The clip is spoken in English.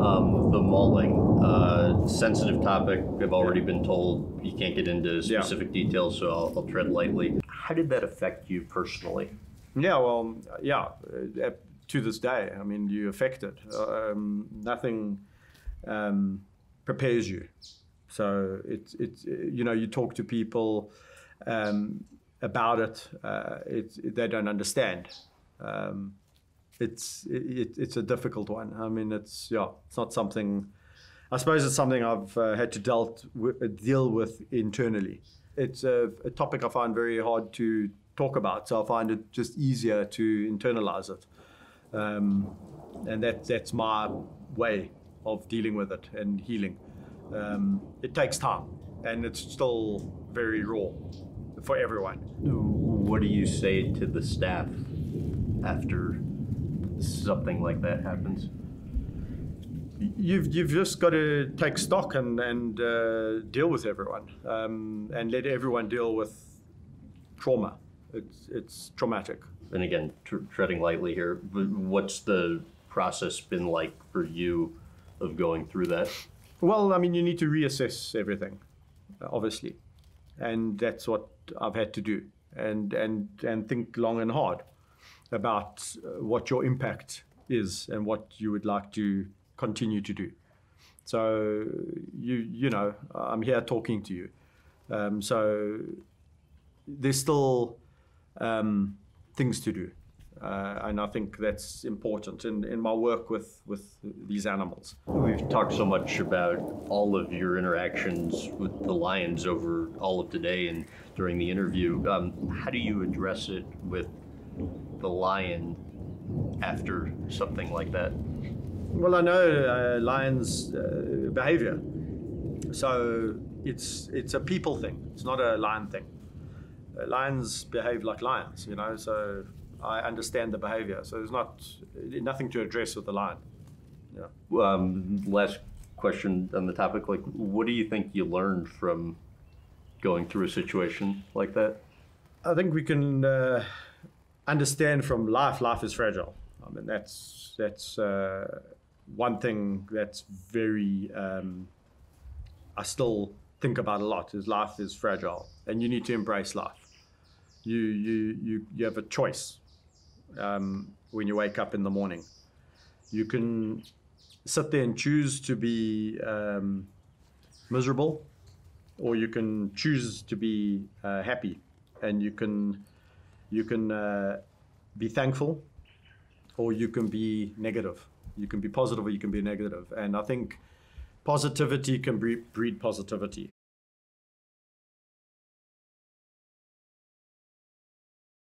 Um, the mauling, uh, sensitive topic. I've already been told you can't get into specific details, so I'll, I'll tread lightly. How did that affect you personally? Yeah, well, yeah, uh, to this day, I mean, you affected. Um, nothing um, prepares you. So it's it's you know you talk to people um, about it, uh, it, they don't understand. Um, it's it, it's a difficult one. I mean, it's yeah, it's not something. I suppose it's something I've uh, had to dealt with, deal with internally. It's a, a, topic I find very hard to talk about, so I find it just easier to internalize it, um, and that that's my way of dealing with it and healing. Um, it takes time, and it's still very raw for everyone. What do you say to the staff after something like that happens? You've, you've just got to take stock and, and uh, deal with everyone um, and let everyone deal with trauma. It's, it's traumatic. And again, tr- treading lightly here, what's the process been like for you of going through that? Well, I mean, you need to reassess everything, obviously, and that's what I've had to do, and and and think long and hard about uh, what your impact is and what you would like to continue to do. So you you know, I'm here talking to you, um, so there's still um, things to do. Uh, and I think that's important in, in my work with, with these animals. We've talked so much about all of your interactions with the lions over all of today and during the interview. Um, how do you address it with the lion after something like that? Well, I know uh, lions' uh, behavior. So it's, it's a people thing, it's not a lion thing. Uh, lions behave like lions, you know, so I understand the behavior. So there's not nothing to address with the lion. Yeah. Um, last question on the topic: like, what do you think you learned from going through a situation like that? I think we can uh, understand from life. Life is fragile. I mean, that's that's uh, one thing that's very. Um, I still think about a lot. Is life is fragile, and you need to embrace life. You you you you have a choice um, when you wake up in the morning. You can sit there and choose to be um, miserable, or you can choose to be uh, happy, and you can you can uh, be thankful, or you can be negative. You can be positive, or you can be negative. And I think positivity can breed, breed positivity.